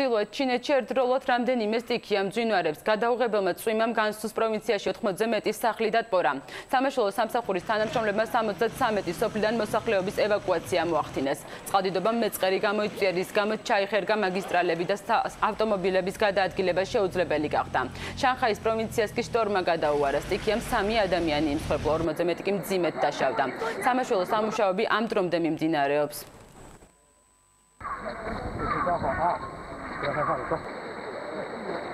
ჩრდილოეთ ჩინეთში ერთდროულად რამდენიმე სტიქია მძვინვარებს გადაუღებელმა წვიმამ განსუს პროვინციაში 80-ზე მეტი სახლი დატბორა. სამაშველო სამსახურის თანამშრომლებმა 73 სოფლიდან მოსახლეობის ევაკუაცია მოახდინეს. წყალდიდობამ მეწყერი გამოიწვია, რის გამოც ჩაიხერგა მაგისტრალები და ავტომობილების გადაადგილება შეუძლებელი გახდა. შანხაის პროვინციას კი შტორმა გადაუარა. სტიქიამ სამი ადამიანი იმსხვერპლა, 40-ზე მეტი კი მძიმედ დაშავდა. სამაშველო სამუშაოები ამ დრომდე მიმდინარეობს. 好啊，不要害怕了走。